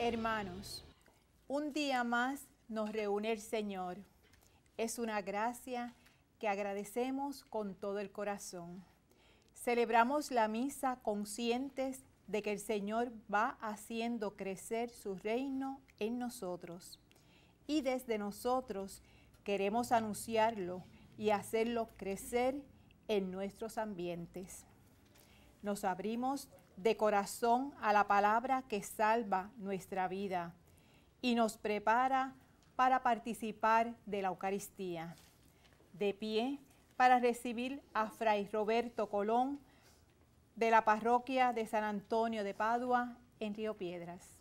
Hermanos, un día más nos reúne el Señor. Es una gracia que agradecemos con todo el corazón. Celebramos la misa conscientes de que el Señor va haciendo crecer su reino en nosotros. Y desde nosotros queremos anunciarlo y hacerlo crecer en nuestros ambientes. Nos abrimos de corazón a la palabra que salva nuestra vida y nos prepara para participar de la Eucaristía. De pie para recibir a Fray Roberto Colón de la parroquia de San Antonio de Padua en Río Piedras.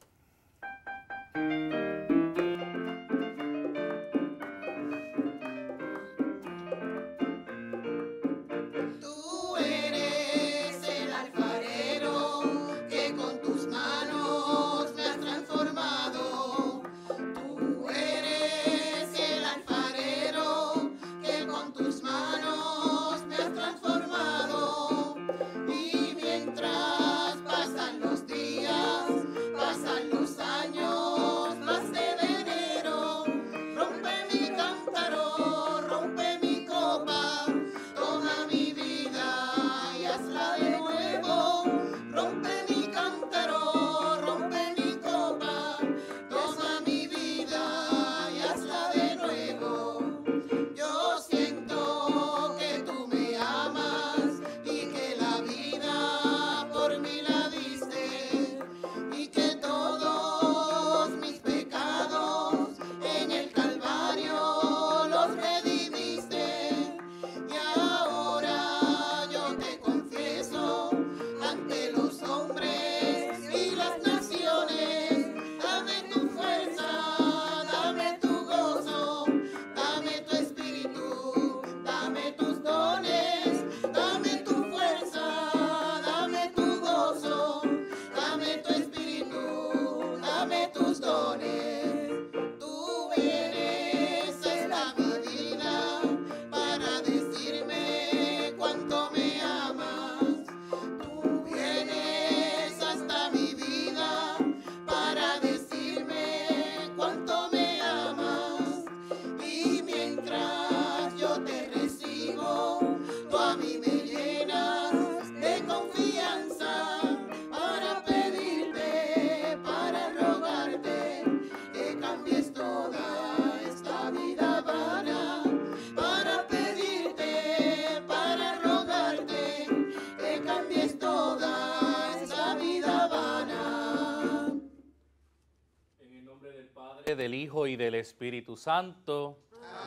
Del Espíritu Santo.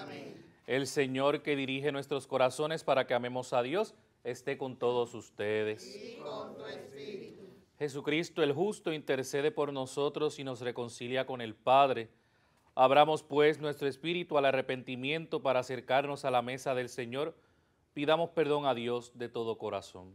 Amén. El Señor que dirige nuestros corazones para que amemos a Dios esté con todos ustedes. Y con tu espíritu. Jesucristo el justo intercede por nosotros y nos reconcilia con el Padre. Abramos pues nuestro espíritu al arrepentimiento para acercarnos a la mesa del Señor. Pidamos perdón a Dios de todo corazón.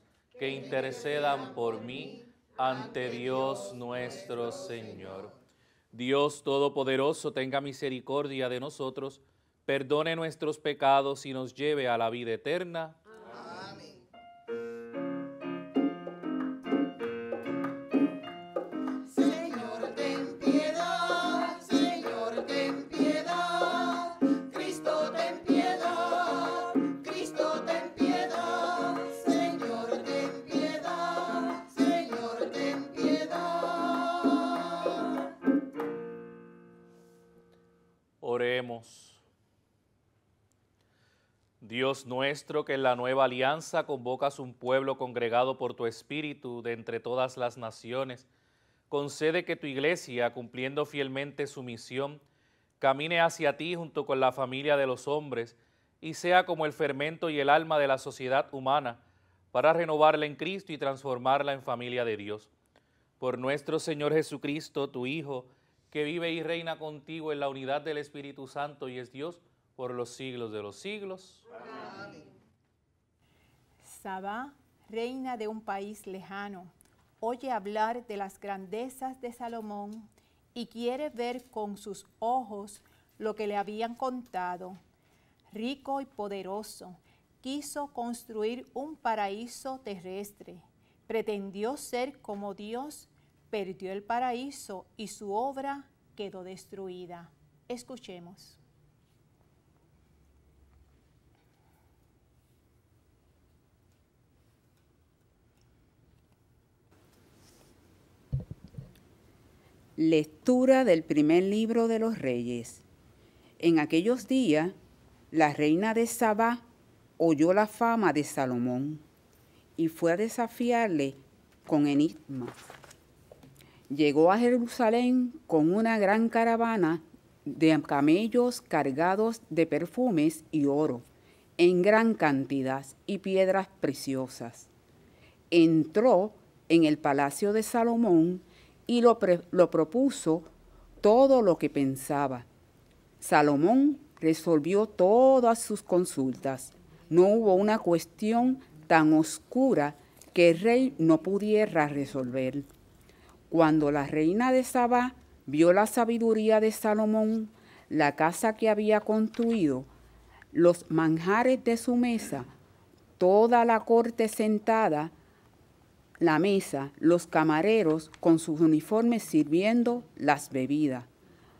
que intercedan por mí ante Dios nuestro Señor. Dios Todopoderoso tenga misericordia de nosotros, perdone nuestros pecados y nos lleve a la vida eterna. Nuestro, que en la nueva alianza convocas un pueblo congregado por tu Espíritu de entre todas las naciones, concede que tu iglesia, cumpliendo fielmente su misión, camine hacia ti junto con la familia de los hombres y sea como el fermento y el alma de la sociedad humana para renovarla en Cristo y transformarla en familia de Dios. Por nuestro Señor Jesucristo, tu Hijo, que vive y reina contigo en la unidad del Espíritu Santo y es Dios por los siglos de los siglos. Amén. Sabá, reina de un país lejano, oye hablar de las grandezas de Salomón y quiere ver con sus ojos lo que le habían contado. Rico y poderoso, quiso construir un paraíso terrestre. Pretendió ser como Dios, perdió el paraíso y su obra quedó destruida. Escuchemos. Lectura del primer libro de los reyes. En aquellos días, la reina de Sabá oyó la fama de Salomón y fue a desafiarle con enigmas. Llegó a Jerusalén con una gran caravana de camellos cargados de perfumes y oro en gran cantidad y piedras preciosas. Entró en el palacio de Salomón y lo, lo propuso todo lo que pensaba. Salomón resolvió todas sus consultas. No hubo una cuestión tan oscura que el rey no pudiera resolver. Cuando la reina de Sabá vio la sabiduría de Salomón, la casa que había construido, los manjares de su mesa, toda la corte sentada, la mesa, los camareros con sus uniformes sirviendo las bebidas,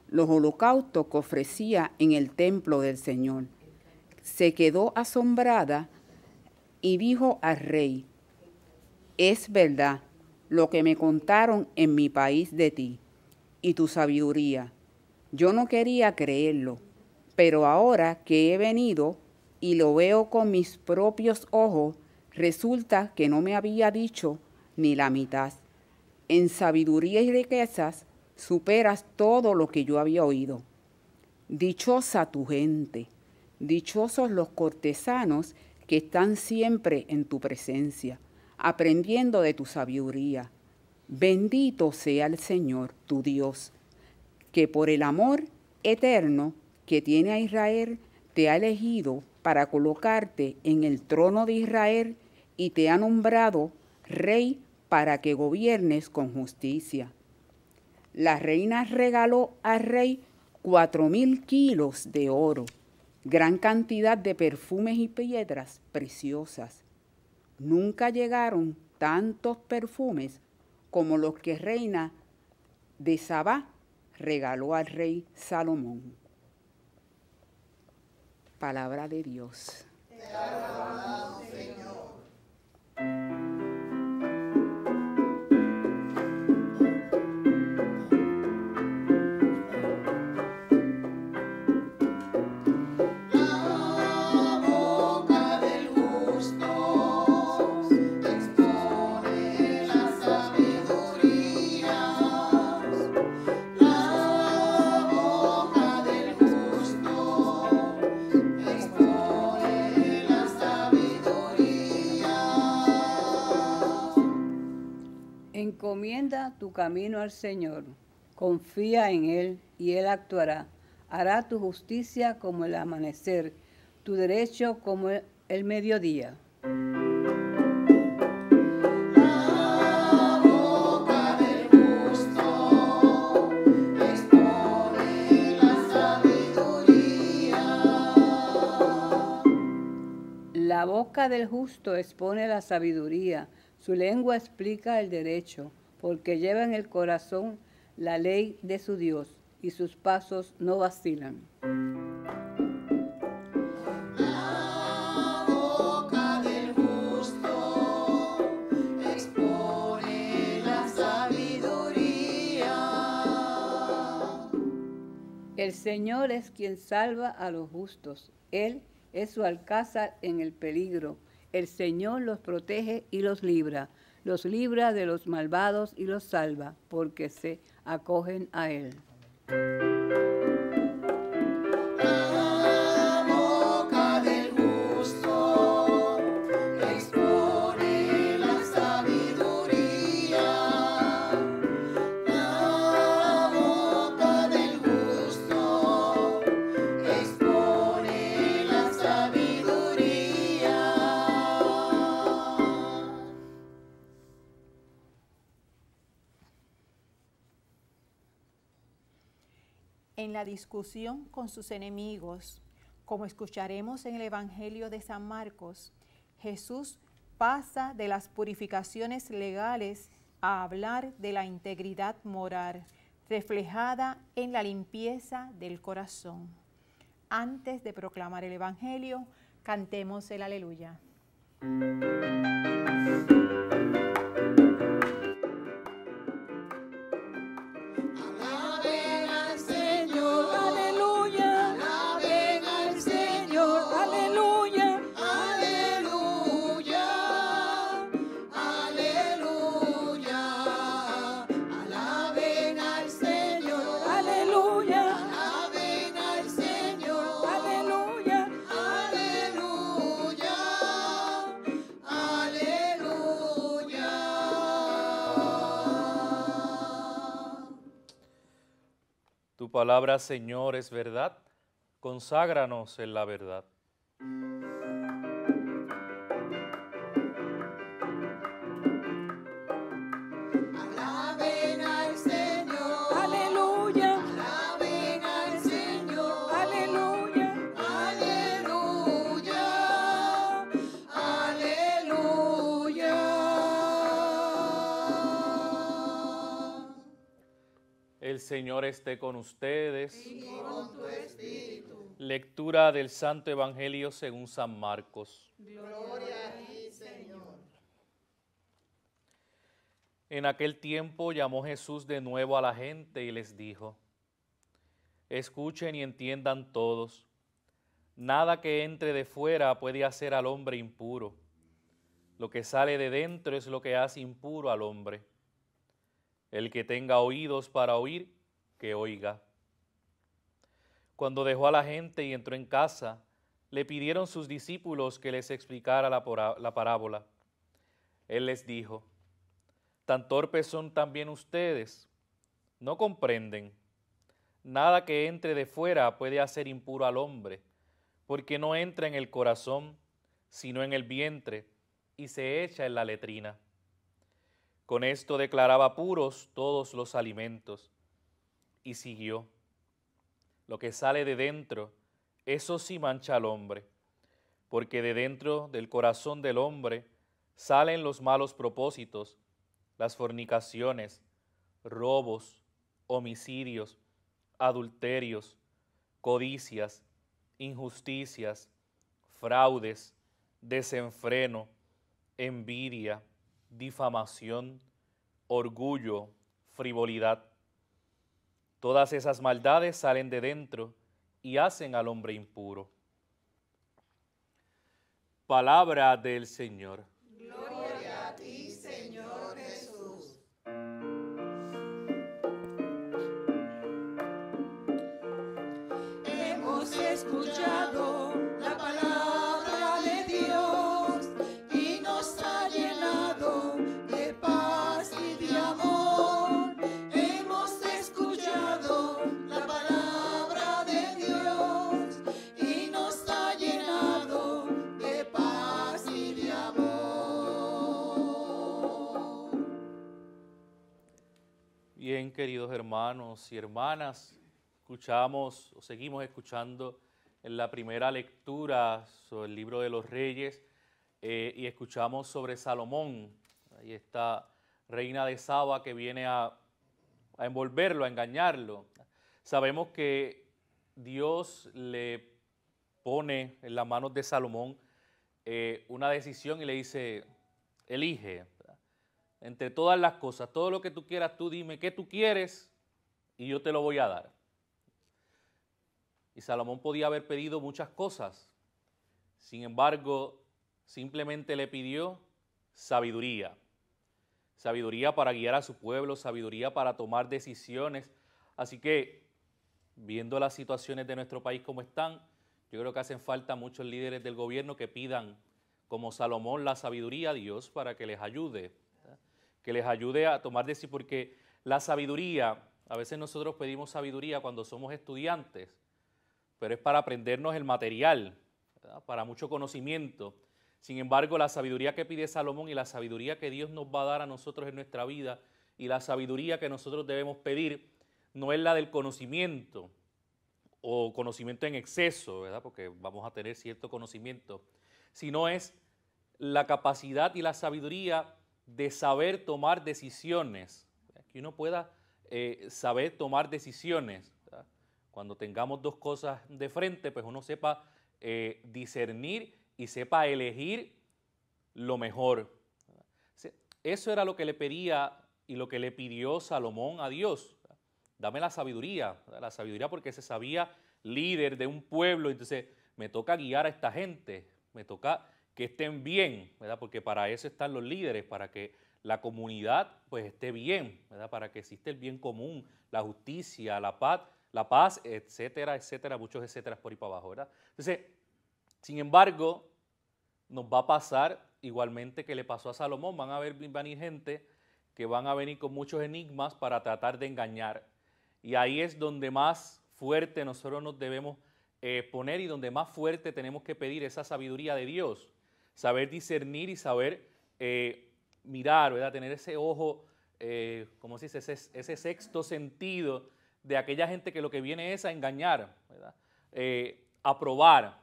los holocaustos que ofrecía en el templo del Señor. Se quedó asombrada y dijo al rey, es verdad lo que me contaron en mi país de ti y tu sabiduría. Yo no quería creerlo, pero ahora que he venido y lo veo con mis propios ojos, resulta que no me había dicho ni la mitad. En sabiduría y riquezas superas todo lo que yo había oído. Dichosa tu gente, dichosos los cortesanos que están siempre en tu presencia, aprendiendo de tu sabiduría. Bendito sea el Señor, tu Dios, que por el amor eterno que tiene a Israel, te ha elegido para colocarte en el trono de Israel y te ha nombrado rey para que gobiernes con justicia. La reina regaló al rey cuatro mil kilos de oro, gran cantidad de perfumes y piedras preciosas. Nunca llegaron tantos perfumes como los que reina de Sabá regaló al rey Salomón. Palabra de Dios. Encomienda tu camino al Señor, confía en Él y Él actuará. Hará tu justicia como el amanecer, tu derecho como el mediodía. La boca del justo expone la sabiduría su lengua explica el derecho, porque lleva en el corazón la ley de su Dios y sus pasos no vacilan. El Señor es quien salva a los justos. Él es su alcázar en el peligro el Señor los protege y los libra, los libra de los malvados y los salva, porque se acogen a Él. La discusión con sus enemigos. Como escucharemos en el Evangelio de San Marcos, Jesús pasa de las purificaciones legales a hablar de la integridad moral, reflejada en la limpieza del corazón. Antes de proclamar el Evangelio, cantemos el aleluya. Palabra, Señor, es verdad. Conságranos en la verdad. Señor esté con ustedes. Lectura del Santo Evangelio según San Marcos. En aquel tiempo llamó Jesús de nuevo a la gente y les dijo, escuchen y entiendan todos, nada que entre de fuera puede hacer al hombre impuro, lo que sale de dentro es lo que hace impuro al hombre. El que tenga oídos para oír, que oiga. Cuando dejó a la gente y entró en casa, le pidieron sus discípulos que les explicara la, parábola. Él les dijo, tan torpes son también ustedes, no comprenden. Nada que entre de fuera puede hacer impuro al hombre, porque no entra en el corazón, sino en el vientre, y se echa en la letrina. Con esto declaraba puros todos los alimentos. Y siguió. Lo que sale de dentro, eso sí mancha al hombre, porque de dentro del corazón del hombre salen los malos propósitos, las fornicaciones, robos, homicidios, adulterios, codicias, injusticias, fraudes, desenfreno, envidia, difamación, orgullo, frivolidad. Todas esas maldades salen de dentro y hacen al hombre impuro. Palabra del Señor. Queridos hermanos y hermanas, escuchamos o seguimos escuchando en la primera lectura sobre el libro de los reyes eh, y escuchamos sobre Salomón, ahí está reina de Saba que viene a, envolverlo, a engañarlo. Sabemos que Dios le pone en las manos de Salomón eh, una decisión y le dice, elige. Entre todas las cosas, todo lo que tú quieras, tú dime qué tú quieres y yo te lo voy a dar. Y Salomón podía haber pedido muchas cosas, sin embargo, simplemente le pidió sabiduría. Sabiduría para guiar a su pueblo, sabiduría para tomar decisiones. Así que, viendo las situaciones de nuestro país como están, yo creo que hacen falta muchos líderes del gobierno que pidan, como Salomón, la sabiduría a Dios para que les ayude. Que les ayude a tomar decisiones, porque la sabiduría, a veces nosotros pedimos sabiduría cuando somos estudiantes, pero es para aprendernos el material, para mucho conocimiento. Sin embargo, la sabiduría que pide Salomón y la sabiduría que Dios nos va a dar a nosotros en nuestra vida y la sabiduría que nosotros debemos pedir no es la del conocimiento, o conocimiento en exceso, ¿verdad? Porque vamos a tener cierto conocimiento, sino es la capacidad y la sabiduría de saber tomar decisiones, que uno pueda eh, saber tomar decisiones. Cuando tengamos dos cosas de frente, pues uno sepa eh, discernir y sepa elegir lo mejor. Eso era lo que le pedía y lo que le pidió Salomón a Dios. Dame la sabiduría, la sabiduría porque se sabía líder de un pueblo, entonces me toca guiar a esta gente, me toca que estén bien, ¿verdad? Porque para eso están los líderes, para que la comunidad pues esté bien, ¿verdad? Para que exista el bien común, la justicia, la paz, la paz, etcétera, etcétera, muchos etcétera por ahí para abajo, ¿verdad? Entonces, sin embargo, nos va a pasar igualmente que le pasó a Salomón, van a ver venir gente que van a venir con muchos enigmas para tratar de engañar. Y ahí es donde más fuerte nosotros nos debemos eh, poner y donde más fuerte tenemos que pedir esa sabiduría de Dios. Saber discernir y saber eh, mirar, ¿verdad? Tener ese ojo, eh, como se dice, ese, sexto sentido de aquella gente que lo que viene es a engañar, ¿verdad? Eh, a probar.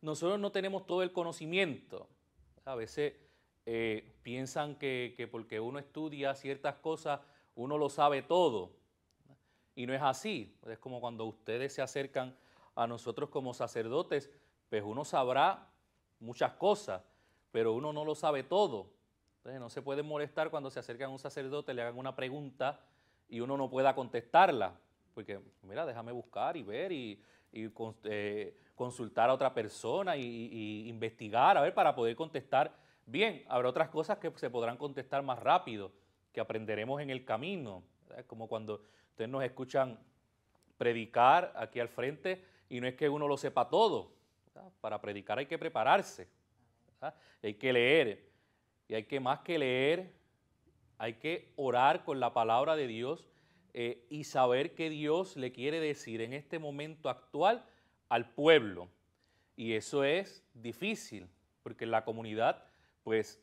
Nosotros no tenemos todo el conocimiento. A veces eh, piensan que porque uno estudia ciertas cosas, uno lo sabe todo. Y no es así. Es como cuando ustedes se acercan a nosotros como sacerdotes, pues uno sabrá muchas cosas, pero uno no lo sabe todo. Entonces no se puede molestar cuando se acercan a un sacerdote, le hagan una pregunta y uno no pueda contestarla. Porque, mira, déjame buscar y ver y, eh, consultar a otra persona y investigar, a ver, para poder contestar bien. Habrá otras cosas que se podrán contestar más rápido, que aprenderemos en el camino. ¿verdad? Como cuando ustedes nos escuchan predicar aquí al frente y no es que uno lo sepa todo. Para predicar hay que prepararse, hay que leer y hay que más que leer, hay que orar con la palabra de Dios eh, y saber qué Dios le quiere decir en este momento actual al pueblo. Y eso es difícil, porque la comunidad, pues,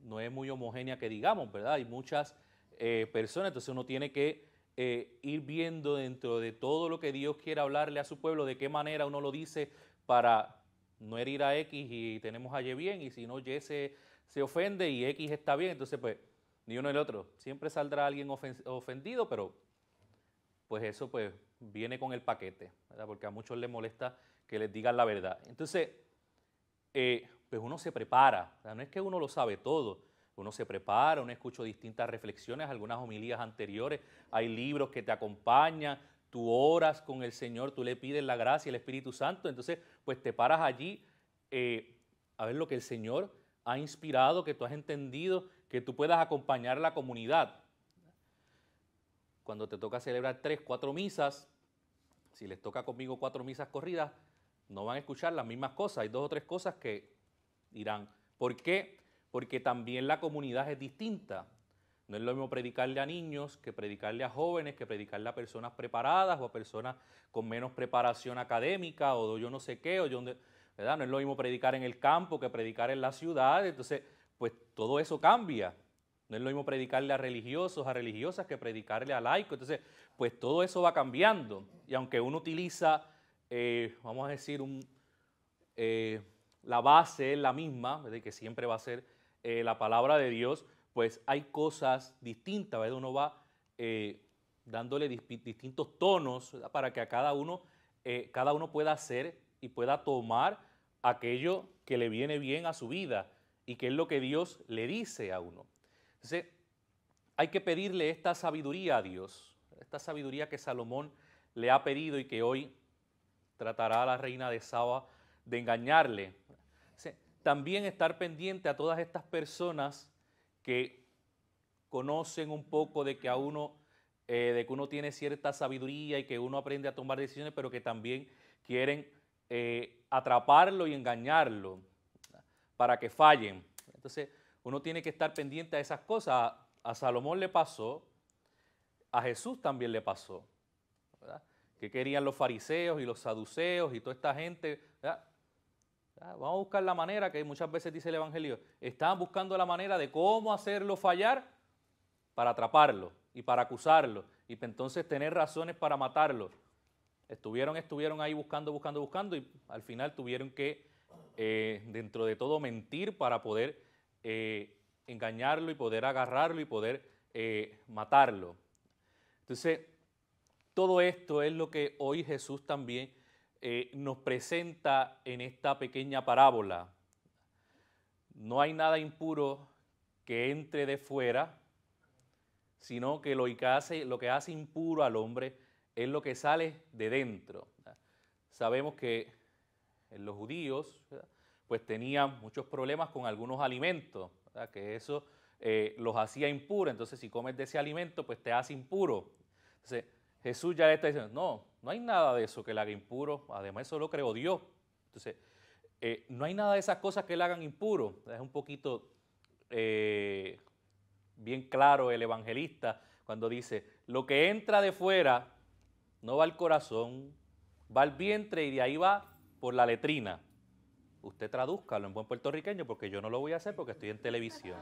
no es muy homogénea que digamos, ¿verdad? Hay muchas eh, personas, entonces uno tiene que eh, ir viendo dentro de todo lo que Dios quiere hablarle a su pueblo, de qué manera uno lo dice para no herir a X y tenemos a Y bien, y si no, Y se, se ofende y X está bien, entonces pues ni uno ni el otro. Siempre saldrá alguien ofen- ofendido, pero pues eso pues viene con el paquete, ¿verdad? Porque a muchos les molesta que les digan la verdad. Entonces, eh, pues uno se prepara, ¿verdad? no es que uno lo sabe todo, uno se prepara, uno escucha distintas reflexiones, algunas homilías anteriores, hay libros que te acompañan, tú oras con el Señor, tú le pides la gracia el Espíritu Santo, entonces pues te paras allí eh, a ver lo que el Señor ha inspirado, que tú has entendido, que tú puedas acompañar a la comunidad. Cuando te toca celebrar tres, cuatro misas, si les toca conmigo cuatro misas corridas, no van a escuchar las mismas cosas. Hay dos o tres cosas que dirán. ¿Por qué? Porque también la comunidad es distinta. No es lo mismo predicarle a niños que predicarle a jóvenes, que predicarle a personas preparadas o a personas con menos preparación académica o yo no sé qué, o yo ¿verdad? No es lo mismo predicar en el campo que predicar en la ciudad. Entonces, pues todo eso cambia. No es lo mismo predicarle a religiosos, a religiosas, que predicarle a laicos. Entonces, pues todo eso va cambiando. Y aunque uno utiliza, eh, vamos a decir, un, eh, la base es la misma, ¿verdad? que siempre va a ser eh, la palabra de Dios, pues hay cosas distintas, ¿verdad? Uno va eh, dándole distintos tonos para que a cada uno, eh, cada uno pueda hacer y pueda tomar aquello que le viene bien a su vida y que es lo que Dios le dice a uno. Entonces, hay que pedirle esta sabiduría a Dios, esta sabiduría que Salomón le ha pedido y que hoy tratará a la reina de Saba de engañarle. También estar pendiente a todas estas personas que conocen un poco de que a uno, eh, de que uno tiene cierta sabiduría y que uno aprende a tomar decisiones, pero que también quieren eh, atraparlo y engañarlo para que fallen. Entonces, uno tiene que estar pendiente a esas cosas. A, Salomón le pasó, a Jesús también le pasó. ¿verdad? ¿Qué querían los fariseos y los saduceos y toda esta gente? ¿verdad? Ah, Vamos a buscar la manera, que muchas veces dice el Evangelio, estaban buscando la manera de cómo hacerlo fallar para atraparlo y para acusarlo y entonces tener razones para matarlo. Estuvieron, estuvieron ahí buscando, buscando, buscando y al final tuvieron que, eh, dentro de todo, mentir para poder eh, engañarlo y poder agarrarlo y poder eh, matarlo. Entonces, todo esto es lo que hoy Jesús también nos presenta en esta pequeña parábola. No hay nada impuro que entre de fuera, sino que lo que hace, lo que hace impuro al hombre es lo que sale de dentro. Sabemos que los judíos pues tenían muchos problemas con algunos alimentos, que eso eh, los hacía impuros, entonces si comes de ese alimento pues te hace impuro. Entonces Jesús ya le está diciendo, no, no hay nada de eso que le haga impuro, además eso lo creó Dios. Entonces, eh, no hay nada de esas cosas que le hagan impuro. Es un poquito eh, bien claro el evangelista cuando dice, lo que entra de fuera no va al corazón, va al vientre y de ahí va por la letrina. Usted tradúzcalo en buen puertorriqueño porque yo no lo voy a hacer porque estoy en televisión.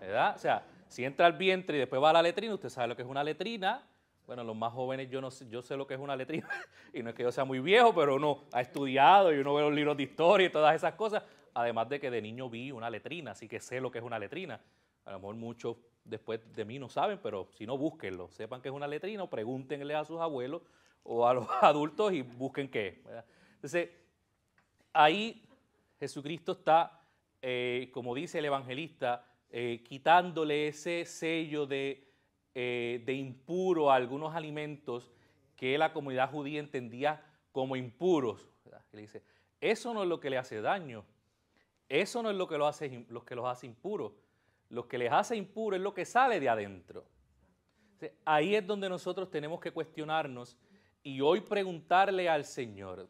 ¿Verdad? O sea, si entra al vientre y después va a la letrina, usted sabe lo que es una letrina. Bueno, los más jóvenes yo no sé, yo sé lo que es una letrina y no es que yo sea muy viejo, pero uno ha estudiado y uno ve los libros de historia y todas esas cosas. Además de que de niño vi una letrina, así que sé lo que es una letrina. A lo mejor muchos después de mí no saben, pero si no, búsquenlo. Sepan que es una letrina o pregúntenle a sus abuelos o a los adultos y busquen qué Entonces, ahí Jesucristo está, eh, como dice el evangelista, eh, quitándole ese sello de, eh, de impuro a algunos alimentos que la comunidad judía entendía como impuros. le dice, eso no es lo que le hace daño, eso no es lo que, lo hace, lo los hace impuros lo que les hace impuro es lo que sale de adentro. Ahí es donde nosotros tenemos que cuestionarnos y hoy preguntarle al Señor,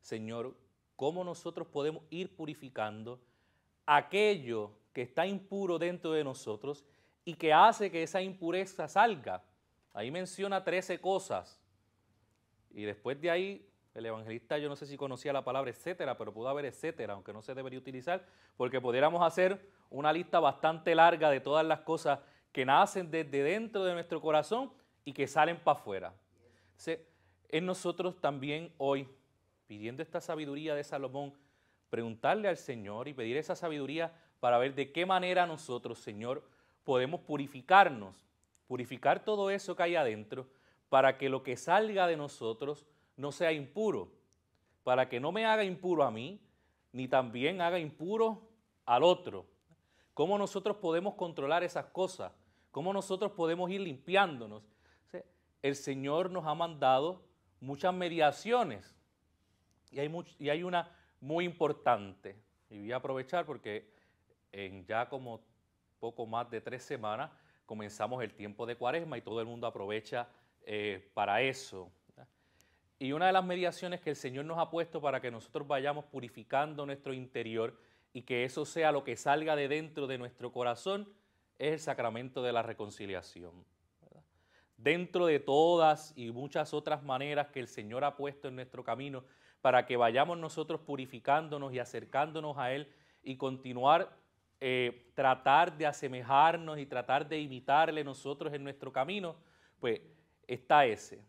Señor, ¿cómo nosotros podemos ir purificando aquello que está impuro dentro de nosotros y que hace que esa impureza salga? Ahí menciona 13 cosas. Y después de ahí, el evangelista, yo no sé si conocía la palabra etcétera, pero pudo haber etcétera, aunque no se debería utilizar, porque pudiéramos hacer una lista bastante larga de todas las cosas que nacen desde dentro de nuestro corazón y que salen para afuera. En nosotros también hoy, pidiendo esta sabiduría de Salomón, preguntarle al Señor y pedir esa sabiduría para ver de qué manera nosotros, Señor, podemos purificarnos, purificar todo eso que hay adentro, para que lo que salga de nosotros no sea impuro, para que no me haga impuro a mí, ni también haga impuro al otro. ¿Cómo nosotros podemos controlar esas cosas? ¿Cómo nosotros podemos ir limpiándonos? El Señor nos ha mandado muchas mediaciones y hay, y hay una muy importante. Y voy a aprovechar porque en ya como poco más de tres semanas comenzamos el tiempo de cuaresma y todo el mundo aprovecha eh, para eso. Y una de las mediaciones que el Señor nos ha puesto para que nosotros vayamos purificando nuestro interior y que eso sea lo que salga de dentro de nuestro corazón, es el sacramento de la reconciliación. Dentro de todas y muchas otras maneras que el Señor ha puesto en nuestro camino para que vayamos nosotros purificándonos y acercándonos a Él y continuar eh, tratar de asemejarnos y tratar de imitarle nosotros en nuestro camino, pues está ese.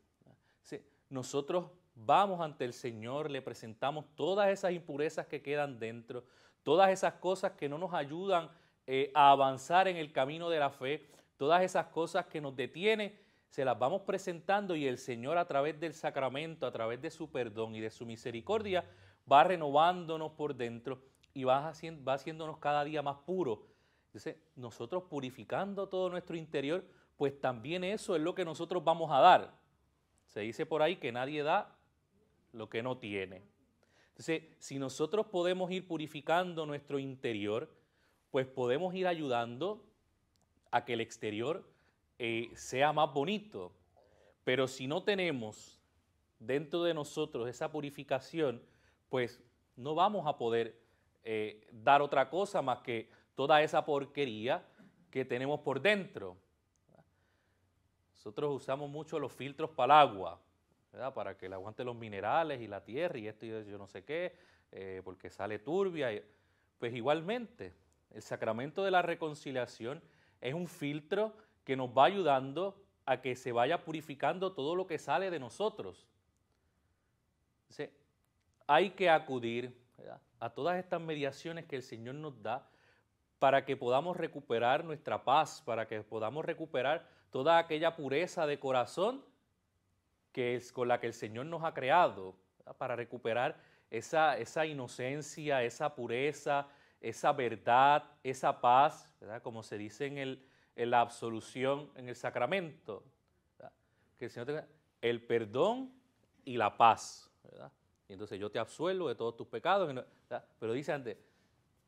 Nosotros vamos ante el Señor, le presentamos todas esas impurezas que quedan dentro, todas esas cosas que no nos ayudan eh, a avanzar en el camino de la fe, todas esas cosas que nos detienen, se las vamos presentando y el Señor a través del sacramento, a través de su perdón y de su misericordia, va renovándonos por dentro y va, haciendo, va haciéndonos cada día más puros. Entonces, nosotros purificando todo nuestro interior, pues también eso es lo que nosotros vamos a dar. Se dice por ahí que nadie da lo que no tiene. Entonces, si nosotros podemos ir purificando nuestro interior, pues podemos ir ayudando a que el exterior eh, sea más bonito. Pero si no tenemos dentro de nosotros esa purificación, pues no vamos a poder eh, dar otra cosa más que toda esa porquería que tenemos por dentro. Nosotros usamos mucho los filtros para el agua para que le aguante los minerales y la tierra y esto y yo no sé qué, eh, porque sale turbia. pues igualmente, el sacramento de la reconciliación es un filtro que nos va ayudando a que se vaya purificando todo lo que sale de nosotros. Entonces, hay que acudir a todas estas mediaciones que el Señor nos da para que podamos recuperar nuestra paz, para que podamos recuperar toda aquella pureza de corazón que es con la que el Señor nos ha creado, para recuperar esa, esa inocencia, esa pureza, esa verdad, esa paz, como se dice en, el, en la absolución, en el sacramento, que el Señor el perdón y la paz. Y entonces yo te absuelvo de todos tus pecados, pero dice antes,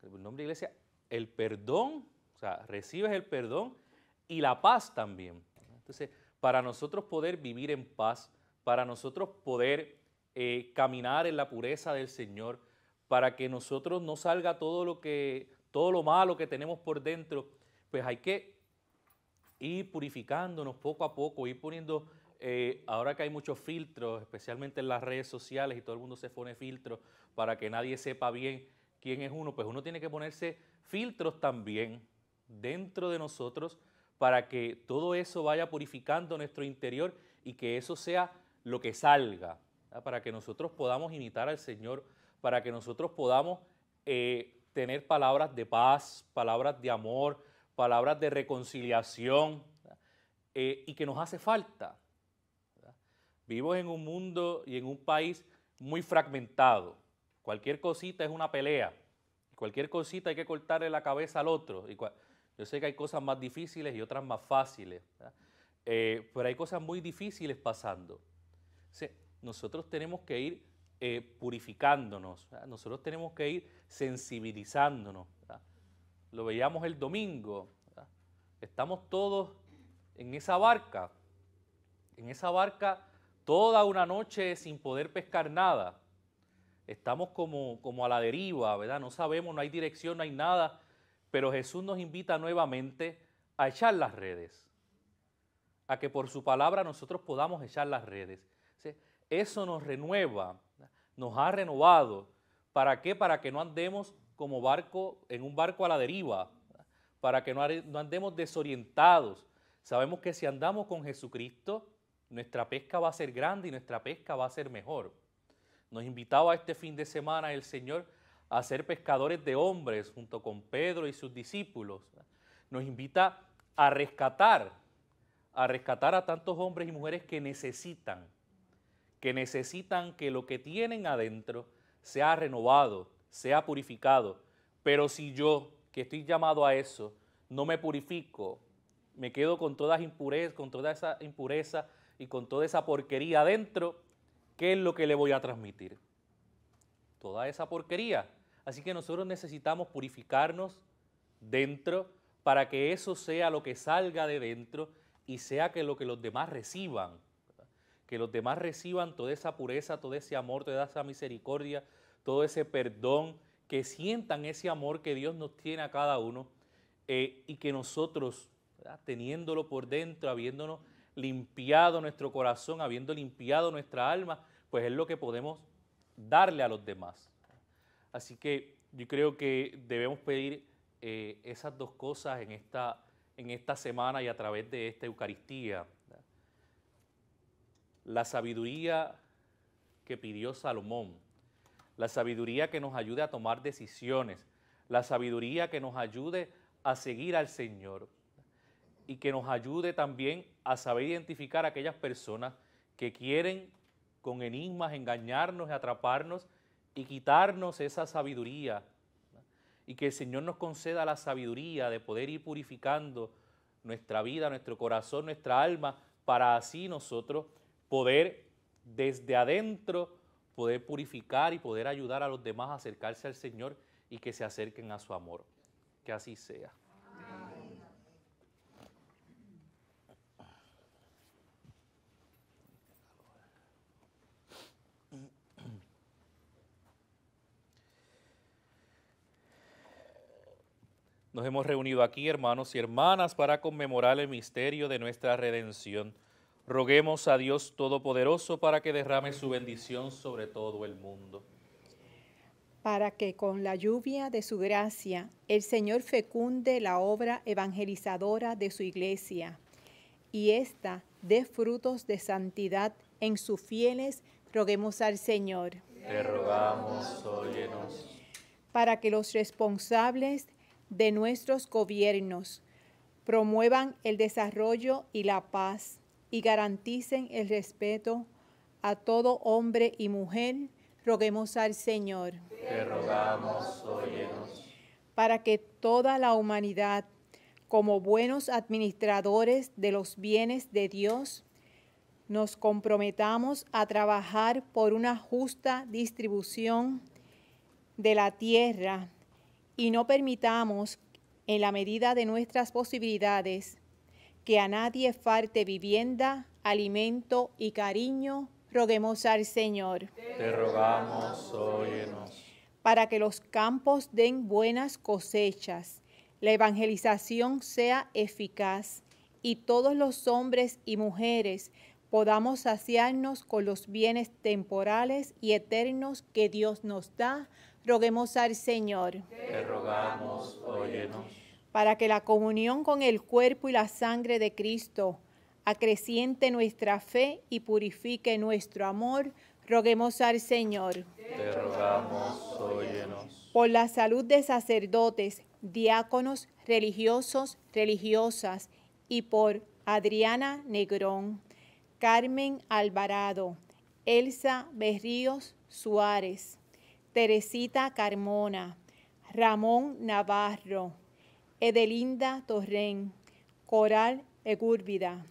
el nombre de iglesia, el perdón, o sea, recibes el perdón y la paz también. Entonces, para nosotros poder vivir en paz, para nosotros poder eh, caminar en la pureza del Señor, para que nosotros no salga todo lo que, todo lo malo que tenemos por dentro, pues hay que ir purificándonos poco a poco, ir poniendo, eh, ahora que hay muchos filtros, especialmente en las redes sociales y todo el mundo se pone filtros para que nadie sepa bien quién es uno, pues uno tiene que ponerse filtros también dentro de nosotros para que todo eso vaya purificando nuestro interior y que eso sea lo que salga, para que nosotros podamos imitar al Señor, para que nosotros podamos eh, tener palabras de paz, palabras de amor, palabras de reconciliación, eh, y que nos hace falta. Vivimos en un mundo y en un país muy fragmentado. Cualquier cosita es una pelea. Cualquier cosita hay que cortarle la cabeza al otro. Y yo sé que hay cosas más difíciles y otras más fáciles, eh, pero hay cosas muy difíciles pasando. nosotros tenemos que ir eh, purificándonos, ¿verdad? nosotros tenemos que ir sensibilizándonos. ¿verdad? Lo veíamos el domingo, ¿verdad? estamos todos en esa barca, en esa barca toda una noche sin poder pescar nada. Estamos como, como a la deriva, ¿verdad? No sabemos, no hay dirección, no hay nada, pero Jesús nos invita nuevamente a echar las redes, a que por su palabra nosotros podamos echar las redes. Eso nos renueva, nos ha renovado. ¿Para qué? Para que no andemos como barco, en un barco a la deriva, para que no andemos desorientados. Sabemos que si andamos con Jesucristo, nuestra pesca va a ser grande y nuestra pesca va a ser mejor. Nos invitaba este fin de semana el Señor a ser pescadores de hombres junto con Pedro y sus discípulos. Nos invita a rescatar, a rescatar a tantos hombres y mujeres que necesitan que necesitan que lo que tienen adentro sea renovado, sea purificado. Pero si yo, que estoy llamado a eso, no me purifico, me quedo con todas impurezas, con toda esa impureza y con toda esa porquería adentro, ¿qué es lo que le voy a transmitir? Toda esa porquería. Así que nosotros necesitamos purificarnos dentro para que eso sea lo que salga de dentro y sea que lo que los demás reciban que los demás reciban toda esa pureza, todo ese amor, toda esa misericordia, todo ese perdón, que sientan ese amor que Dios nos tiene a cada uno eh, y que nosotros, teniéndolo por dentro, habiéndonos limpiado nuestro corazón, habiendo limpiado nuestra alma, pues es lo que podemos darle a los demás. Así que yo creo que debemos pedir eh, esas dos cosas en esta, en esta semana y a través de esta Eucaristía la sabiduría que pidió Salomón, la sabiduría que nos ayude a tomar decisiones, la sabiduría que nos ayude a seguir al Señor y que nos ayude también a saber identificar a aquellas personas que quieren con enigmas engañarnos y atraparnos y quitarnos esa sabiduría. Y que el Señor nos conceda la sabiduría de poder ir purificando nuestra vida, nuestro corazón, nuestra alma, para así nosotros poder desde adentro, poder purificar y poder ayudar a los demás a acercarse al Señor y que se acerquen a su amor. Que así sea. Nos hemos reunido aquí, hermanos y hermanas, para conmemorar el misterio de nuestra redención. Roguemos a Dios Todopoderoso para que derrame su bendición sobre todo el mundo. Para que con la lluvia de su gracia el Señor fecunde la obra evangelizadora de su iglesia y ésta dé frutos de santidad en sus fieles roguemos al Señor. Te rogamos, óyenos. Para que los responsables de nuestros gobiernos promuevan el desarrollo y la paz y garanticen el respeto a todo hombre y mujer, roguemos al Señor. Te rogamos, óyenos. Para que toda la humanidad, como buenos administradores de los bienes de Dios, nos comprometamos a trabajar por una justa distribución de la tierra y no permitamos, en la medida de nuestras posibilidades, que a nadie falte vivienda, alimento y cariño, roguemos al Señor. Te rogamos, óyenos. Para que los campos den buenas cosechas, la evangelización sea eficaz y todos los hombres y mujeres podamos saciarnos con los bienes temporales y eternos que Dios nos da, roguemos al Señor. Te rogamos, óyenos. Para que la comunión con el cuerpo y la sangre de Cristo acreciente nuestra fe y purifique nuestro amor, roguemos al Señor. Te rogamos, óyenos. Por la salud de sacerdotes, diáconos, religiosos, religiosas y por Adriana Negrón, Carmen Alvarado, Elsa Berríos Suárez, Teresita Carmona, Ramón Navarro, Edelinda Torren, Coral Egúrbida,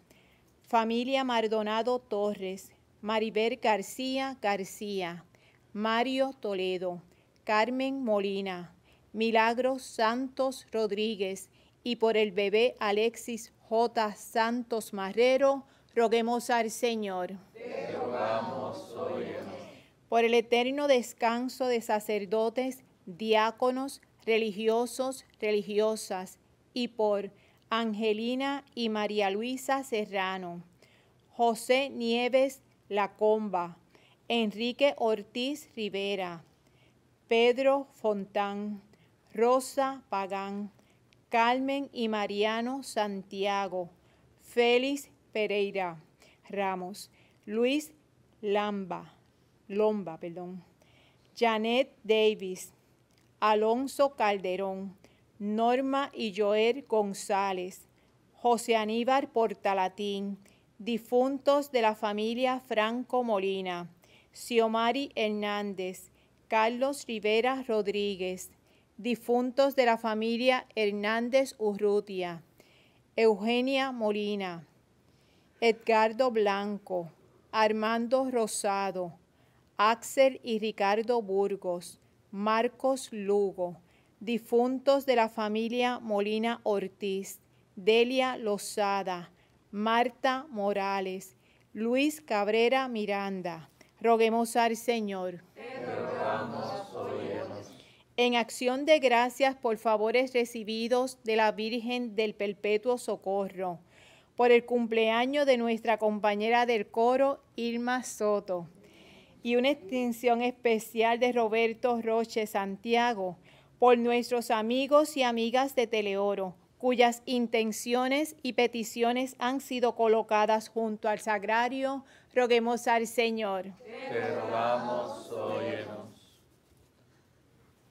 familia Mardonado Torres, Maribel García García, Mario Toledo, Carmen Molina, Milagros Santos Rodríguez y por el bebé Alexis J. Santos Marrero, roguemos al Señor. Te rogamos. Por el eterno descanso de sacerdotes, diáconos, religiosos, religiosas y por Angelina y María Luisa Serrano, José Nieves Lacomba, Enrique Ortiz Rivera, Pedro Fontán, Rosa Pagán, Carmen y Mariano Santiago, Félix Pereira Ramos, Luis Lamba, Lomba, perdón, Janet Davis, Alonso Calderón, Norma y Joel González, José Aníbal Portalatín, difuntos de la familia Franco Molina, Xiomari Hernández, Carlos Rivera Rodríguez, difuntos de la familia Hernández Urrutia, Eugenia Molina, Edgardo Blanco, Armando Rosado, Axel y Ricardo Burgos, Marcos Lugo, difuntos de la familia Molina Ortiz, Delia Lozada, Marta Morales, Luis Cabrera Miranda. Roguemos al Señor. En acción de gracias por favores recibidos de la Virgen del Perpetuo Socorro, por el cumpleaños de nuestra compañera del coro, Irma Soto, y una extensión especial de Roberto Roche Santiago, por nuestros amigos y amigas de Teleoro, cuyas intenciones y peticiones han sido colocadas junto al sagrario, roguemos al Señor. Te rogamos, óyenos.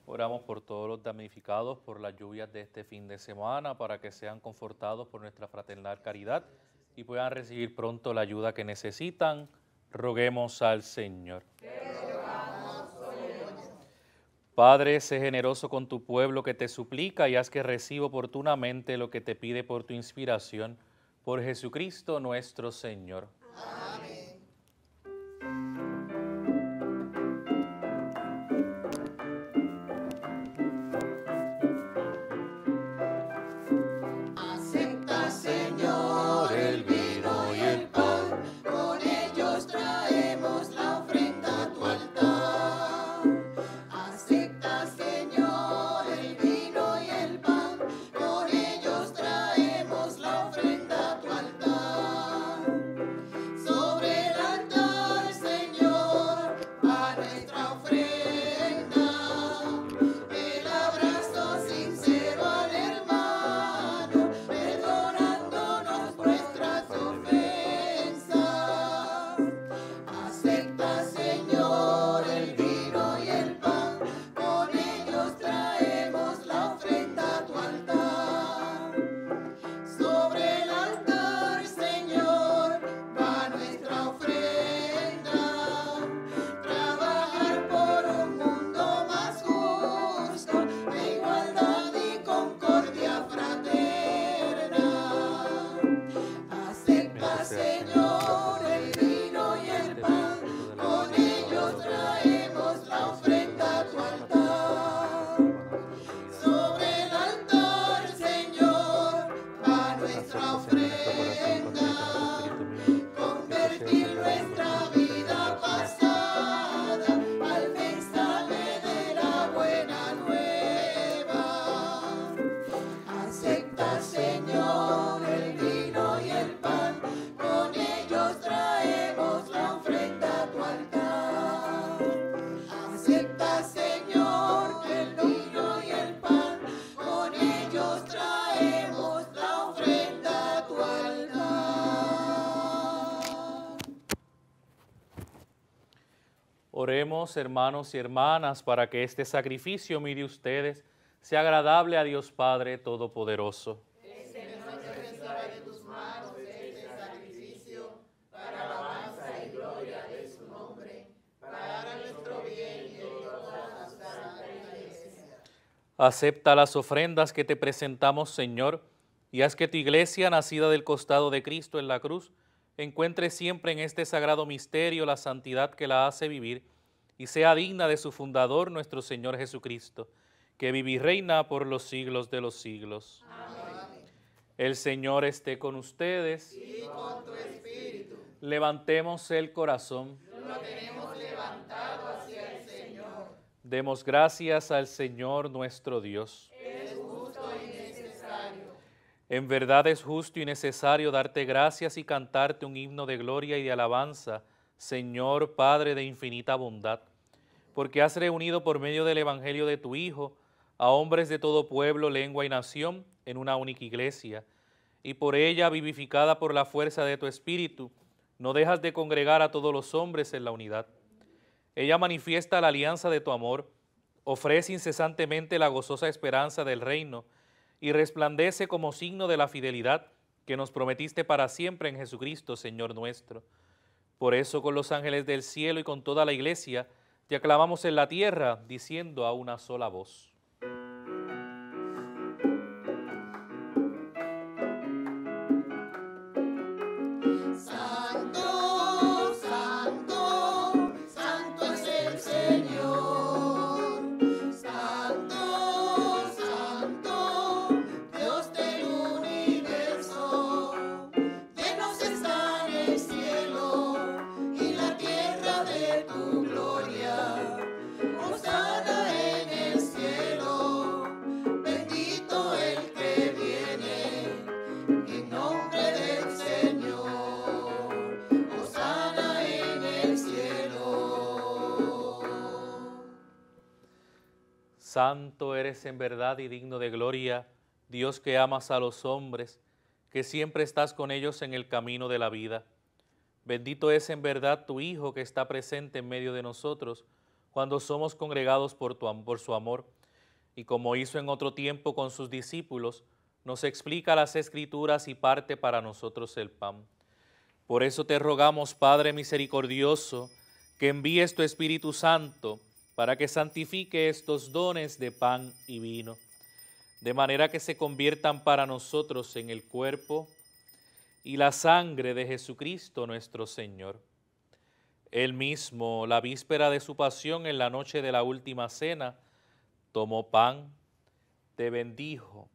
Oramos por todos los damnificados por las lluvias de este fin de semana, para que sean confortados por nuestra fraternal caridad y puedan recibir pronto la ayuda que necesitan. Roguemos al Señor. Padre, sé generoso con tu pueblo que te suplica y haz que reciba oportunamente lo que te pide por tu inspiración. Por Jesucristo nuestro Señor. Hermanos y hermanas, para que este sacrificio, mire ustedes, sea agradable a Dios Padre Todopoderoso. Acepta las ofrendas que te presentamos, Señor, y haz que tu iglesia, nacida del costado de Cristo en la cruz, encuentre siempre en este sagrado misterio la santidad que la hace vivir y sea digna de su fundador, nuestro Señor Jesucristo, que vive y reina por los siglos de los siglos. Amén. El Señor esté con ustedes. Y con tu espíritu. Levantemos el corazón. Lo tenemos levantado hacia el Señor. Demos gracias al Señor nuestro Dios. Es justo y necesario. En verdad es justo y necesario darte gracias y cantarte un himno de gloria y de alabanza, Señor Padre de infinita bondad, porque has reunido por medio del Evangelio de tu Hijo a hombres de todo pueblo, lengua y nación en una única iglesia, y por ella, vivificada por la fuerza de tu Espíritu, no dejas de congregar a todos los hombres en la unidad. Ella manifiesta la alianza de tu amor, ofrece incesantemente la gozosa esperanza del reino y resplandece como signo de la fidelidad que nos prometiste para siempre en Jesucristo, Señor nuestro. Por eso con los ángeles del cielo y con toda la iglesia te aclamamos en la tierra, diciendo a una sola voz. Santo eres en verdad y digno de gloria, Dios que amas a los hombres, que siempre estás con ellos en el camino de la vida. Bendito es en verdad tu Hijo que está presente en medio de nosotros cuando somos congregados por, tu, por su amor. Y como hizo en otro tiempo con sus discípulos, nos explica las escrituras y parte para nosotros el pan. Por eso te rogamos, Padre misericordioso, que envíes tu Espíritu Santo para que santifique estos dones de pan y vino, de manera que se conviertan para nosotros en el cuerpo y la sangre de Jesucristo nuestro Señor. Él mismo, la víspera de su pasión en la noche de la última cena, tomó pan, te bendijo,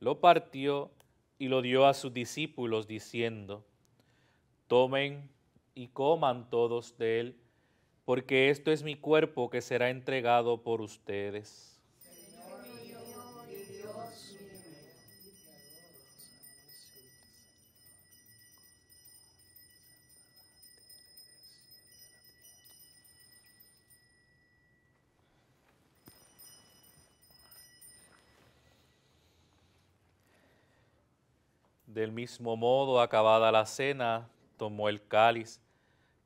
lo partió y lo dio a sus discípulos diciendo, tomen y coman todos de él, porque esto es mi cuerpo que será entregado por ustedes. Del mismo modo, acabada la cena, tomó el cáliz,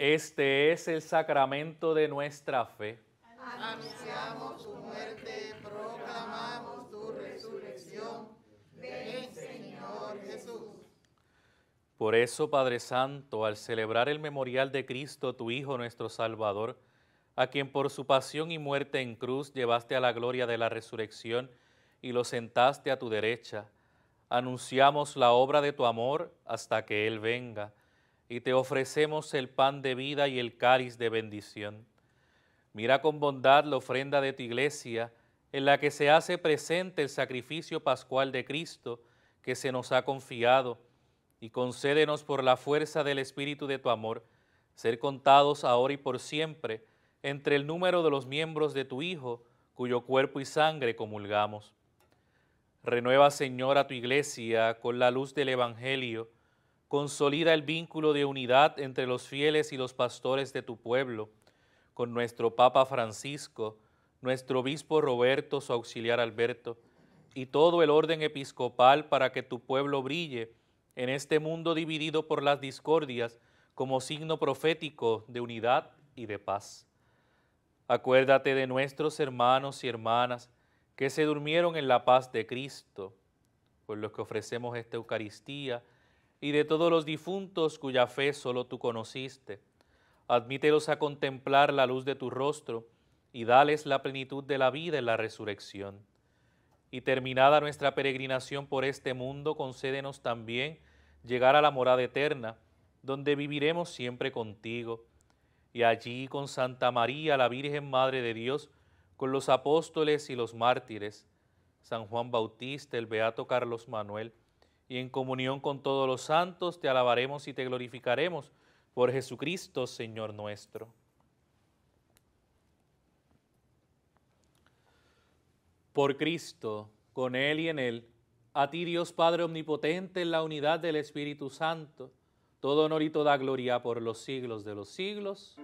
Este es el sacramento de nuestra fe. Anunciamos tu muerte, proclamamos tu resurrección. Ven, Señor Jesús. Por eso, Padre Santo, al celebrar el memorial de Cristo, tu Hijo nuestro Salvador, a quien por su pasión y muerte en cruz llevaste a la gloria de la resurrección y lo sentaste a tu derecha, anunciamos la obra de tu amor hasta que Él venga, y te ofrecemos el pan de vida y el cáliz de bendición. Mira con bondad la ofrenda de tu iglesia, en la que se hace presente el sacrificio pascual de Cristo que se nos ha confiado, y concédenos por la fuerza del Espíritu de tu amor, ser contados ahora y por siempre entre el número de los miembros de tu Hijo, cuyo cuerpo y sangre comulgamos. Renueva, Señor, a tu iglesia con la luz del Evangelio, consolida el vínculo de unidad entre los fieles y los pastores de tu pueblo, con nuestro Papa Francisco, nuestro obispo Roberto, su auxiliar Alberto, y todo el orden episcopal para que tu pueblo brille en este mundo dividido por las discordias como signo profético de unidad y de paz. Acuérdate de nuestros hermanos y hermanas que se durmieron en la paz de Cristo, por los que ofrecemos esta Eucaristía, y de todos los difuntos cuya fe solo tú conociste. Admítelos a contemplar la luz de tu rostro y dales la plenitud de la vida en la resurrección. Y terminada nuestra peregrinación por este mundo, concédenos también llegar a la morada eterna, donde viviremos siempre contigo. Y allí con Santa María, la Virgen Madre de Dios, con los apóstoles y los mártires, San Juan Bautista, el Beato Carlos Manuel, y en comunión con todos los santos te alabaremos y te glorificaremos por Jesucristo, Señor nuestro. Por Cristo, con Él y en Él, a ti Dios Padre Omnipotente, en la unidad del Espíritu Santo, todo honor y toda gloria por los siglos de los siglos.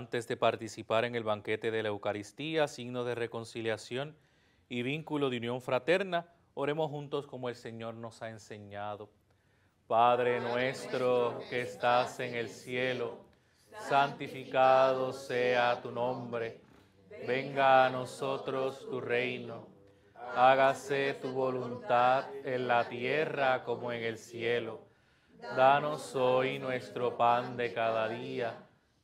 Antes de participar en el banquete de la Eucaristía, signo de reconciliación y vínculo de unión fraterna, oremos juntos como el Señor nos ha enseñado. Padre nuestro que estás en el cielo, santificado sea tu nombre. Venga a nosotros tu reino. Hágase tu voluntad en la tierra como en el cielo. Danos hoy nuestro pan de cada día.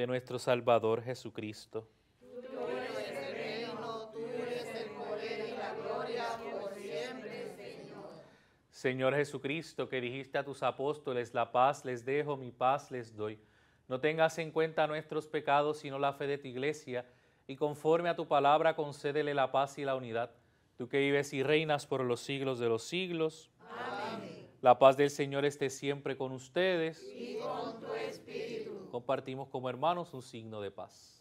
de nuestro Salvador Jesucristo. Señor Jesucristo, que dijiste a tus apóstoles, la paz les dejo, mi paz les doy. No tengas en cuenta nuestros pecados, sino la fe de tu iglesia, y conforme a tu palabra concédele la paz y la unidad. Tú que vives y reinas por los siglos de los siglos. La paz del Señor esté siempre con ustedes. Y con tu espíritu. Compartimos como hermanos un signo de paz.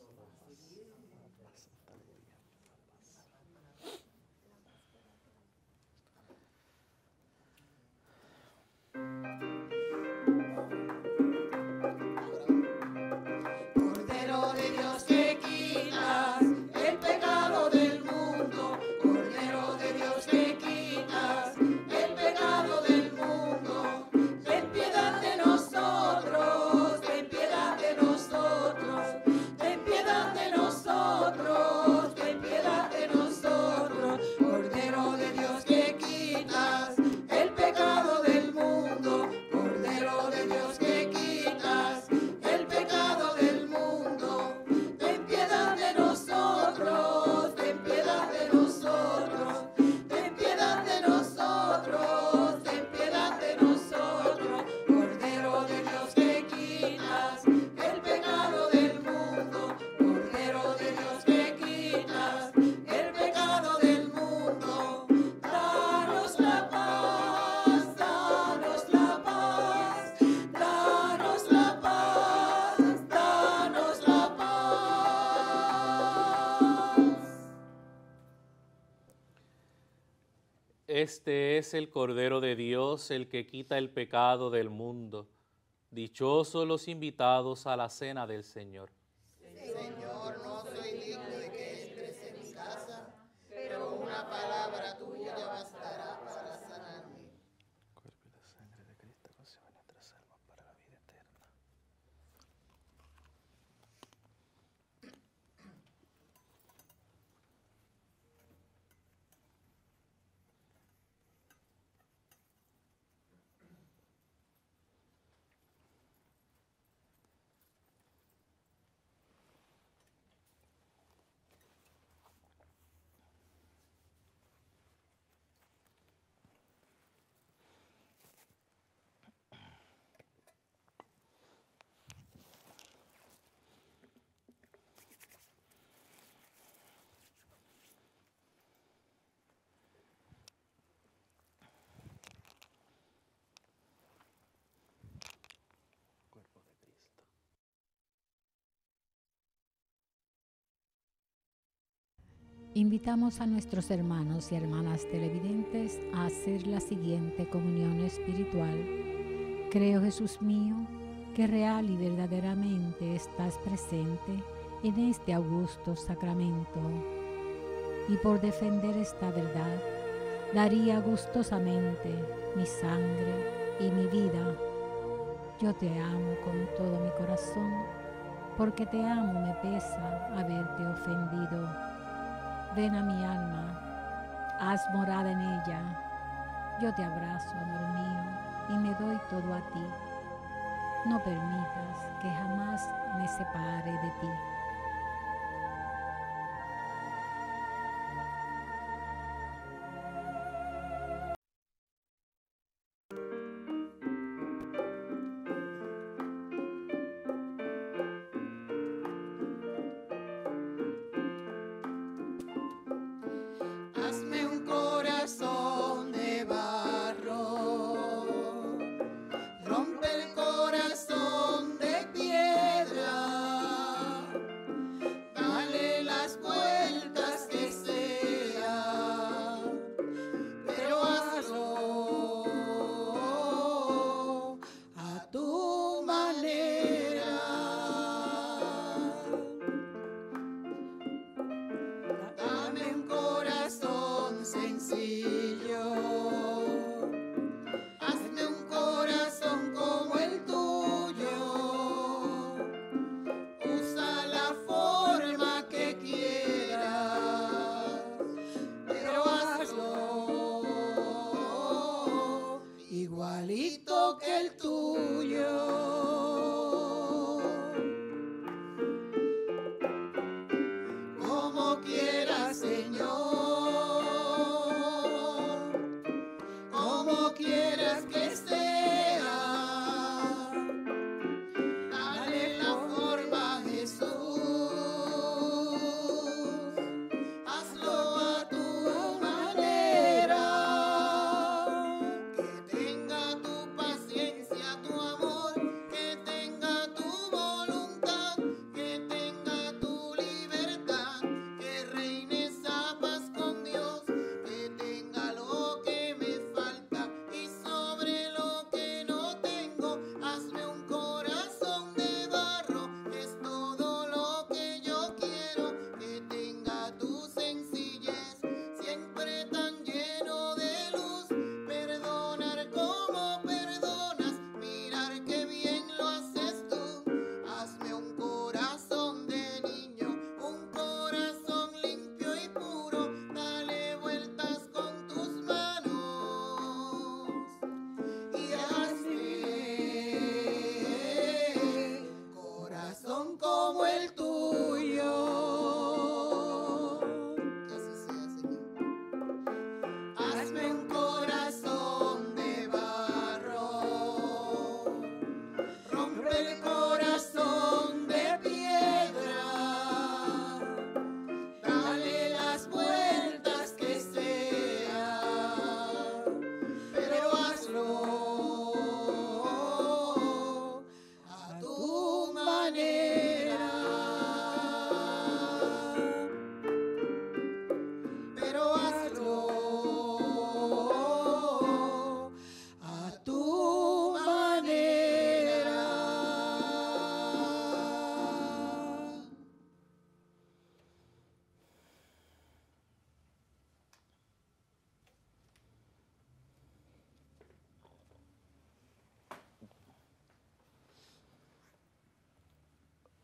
Este es el Cordero de Dios, el que quita el pecado del mundo. Dichosos los invitados a la cena del Señor. Señor, no soy digno de que entres en mi casa, pero una palabra tuya bastará para sanarme. Cuerpo y la sangre de Cristo conserva nuestras almas para la vida eterna. Cuerpo de Cristo. Invitamos a nuestros hermanos y hermanas televidentes a hacer la siguiente comunión espiritual. Creo, Jesús mío, que real y verdaderamente estás presente en este augusto sacramento. Y por defender esta verdad, daría gustosamente mi sangre y mi vida. Yo te amo con todo mi corazón, porque te amo me pesa haberte ofendido. Ven a mi alma, haz morada en ella. Yo te abrazo, amor mío, y me doy todo a ti. No permitas que jamás me separe de ti.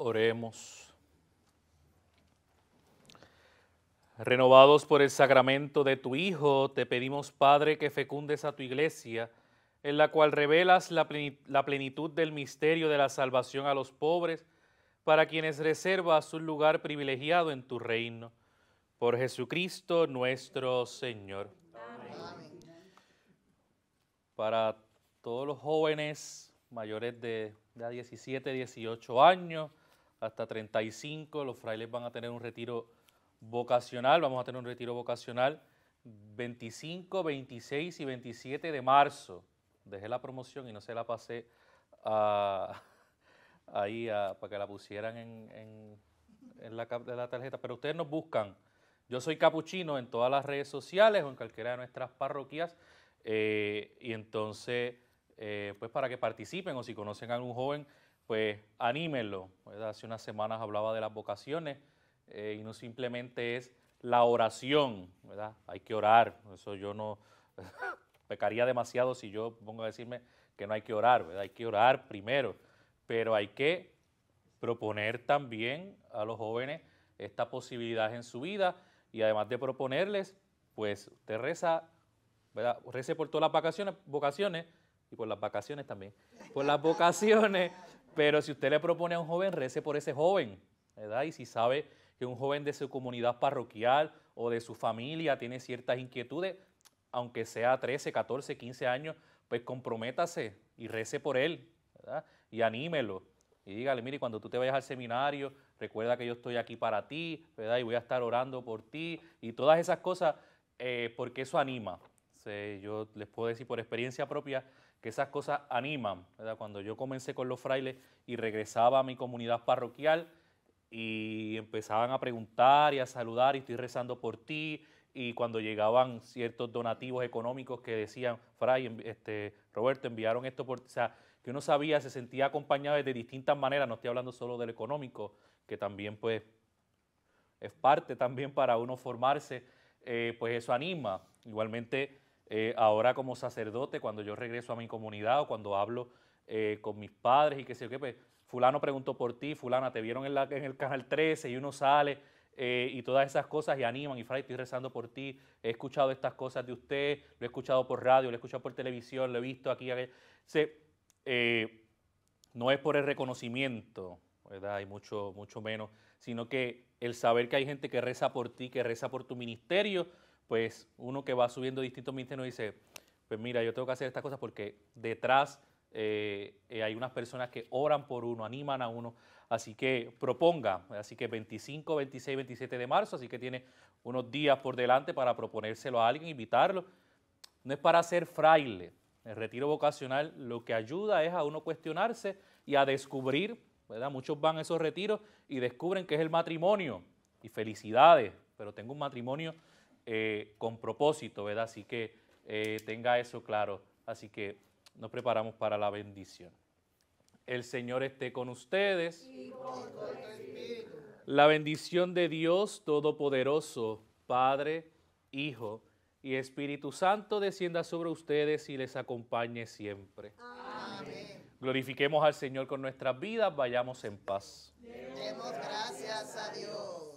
Oremos. Renovados por el sacramento de tu Hijo, te pedimos, Padre, que fecundes a tu iglesia, en la cual revelas la pleni- la plenitud del misterio de la salvación a los pobres, para quienes reservas un lugar privilegiado en tu reino. Por Jesucristo nuestro Señor. Para todos los jóvenes mayores de, de 17, 18 años, hasta 35, los frailes van a tener un retiro vocacional, vamos a tener un retiro vocacional 25, 26 y 27 de marzo. Dejé la promoción y no se la pasé ahí a- para que la pusieran en, en- en la, la tarjeta, pero ustedes nos buscan. Yo soy capuchino en todas las redes sociales o en cualquiera de nuestras parroquias eh, y entonces, eh, pues para que participen o si conocen a algún joven, pues anímenlo. ¿verdad? Hace unas semanas hablaba de las vocaciones eh, y no simplemente es la oración, ¿verdad? Hay que orar, eso yo no pecaría demasiado si yo pongo a decirme que no hay que orar, ¿verdad? Hay que orar primero, pero hay que proponer también a los jóvenes esta posibilidad en su vida y además de proponerles, pues usted reza, ¿verdad? Rece por todas las vacaciones, vocaciones y por las vacaciones también, por las vocaciones, pero si usted le propone a un joven, rece por ese joven, ¿verdad? Y si sabe que un joven de su comunidad parroquial o de su familia tiene ciertas inquietudes, aunque sea 13, 14, 15 años, pues comprométase y rece por él, ¿verdad? Y anímelo. Y dígale, mire, cuando tú te vayas al seminario, recuerda que yo estoy aquí para ti, ¿verdad? Y voy a estar orando por ti y todas esas cosas, eh, porque eso anima. Se- yo les puedo decir por experiencia propia que esas cosas animan, ¿verdad? Cuando yo comencé con los frailes y regresaba a mi comunidad parroquial y empezaban a preguntar y a saludar y estoy rezando por ti y cuando llegaban ciertos donativos económicos que decían, Fray, este, Roberto, enviaron esto por... O sea, que uno sabía, se sentía acompañado de distintas maneras, no estoy hablando solo del económico, que también pues es parte también para uno formarse, eh, pues eso anima. Igualmente, eh, ahora como sacerdote, cuando yo regreso a mi comunidad o cuando hablo eh, con mis padres y qué sé yo qué, pues fulano preguntó por ti, fulana, te vieron en, el canal 13 y uno sale eh, y todas esas cosas y animan, y Fray, estoy rezando por ti, he escuchado estas cosas de usted, lo he escuchado por radio, lo he escuchado por televisión, lo he visto aquí, eh, no es por el reconocimiento, ¿verdad? Hay mucho, mucho menos, sino que el saber que hay gente que reza por ti, que reza por tu ministerio, pues uno que va subiendo distintos ministerios dice, pues mira, yo tengo que hacer estas cosas porque detrás eh, eh, hay unas personas que oran por uno, animan a uno, así que proponga, así que 25, 26, 27 de marzo, así que tiene unos días por delante para proponérselo a alguien, invitarlo. No es para ser fraile. El retiro vocacional lo que ayuda es a uno cuestionarse y a descubrir, ¿verdad? Muchos van a esos retiros y descubren que es el matrimonio. Y felicidades, pero tengo un matrimonio eh, con propósito, ¿verdad? Así que eh, tenga eso claro. Así que nos preparamos para la bendición. El Señor esté con ustedes. La bendición de Dios Todopoderoso, Padre, Hijo y Espíritu Santo descienda sobre ustedes y les acompañe siempre. Glorifiquemos al Señor con nuestras vidas, vayamos en paz. Demos gracias a Dios.